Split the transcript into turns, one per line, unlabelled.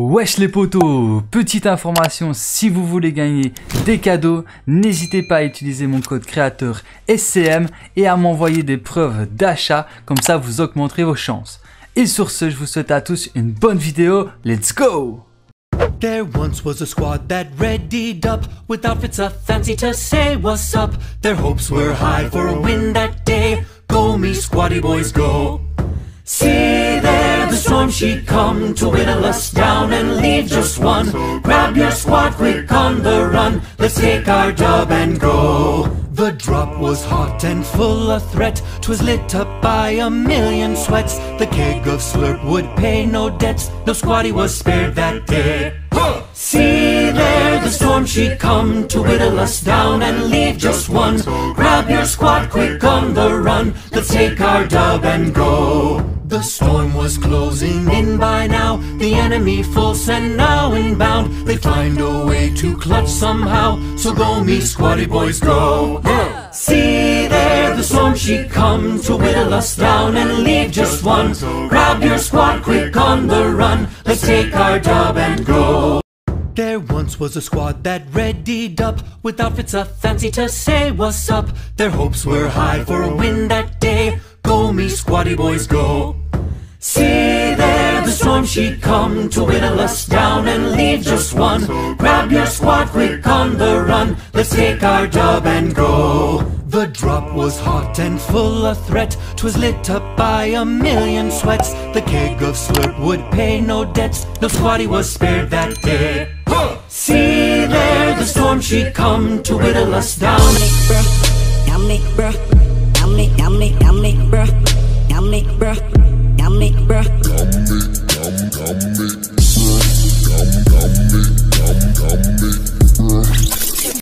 Wesh les potos Petite information, si vous voulez gagner des cadeaux, n'hésitez pas à utiliser mon code créateur SCM et à m'envoyer des preuves d'achat, comme ça vous augmenterez vos chances. Et sur ce, je vous souhaite à tous une bonne vidéo, let's go
There once was a squad that readied up with outfits fancy to say what's up. Their hopes were high for a win that day. Go me squatty boys go. See there the storm she'd come to whittle us down and leave just one. Grab your squad quick on the run. Let's take our dub and go. The drop was hot and full of threat. 'Twas lit up by a million sweats. The keg of slurp would pay no debts. No squatty was spared that day. See there, the storm she'd come to whittle us down and leave just one. Grab your squad quick on the run. Let's take our dub and go. The storm was closing in by now. The enemy full send now inbound. They find a way to clutch somehow. So go me squatty boys go. See there, the storm she'd come to whittle us down and leave just one. Grab your squad quick on the run. Let's take our dub and go. There once was a squad that readied up with outfits a fancy to say what's up. Their hopes were high for a win that day. Go me squatty boys go. See there, the storm she'd come to whittle us down and leave just one. Grab your squad quick on the run. Let's take our dub and go. The drop was hot and full of threat. 'Twas lit up by a million sweats. The keg of slurp would pay no debts. No squatty was spared that day. See there, the storm she'd come to whittle us down.
bruh. Bruh. Yummy, bruh.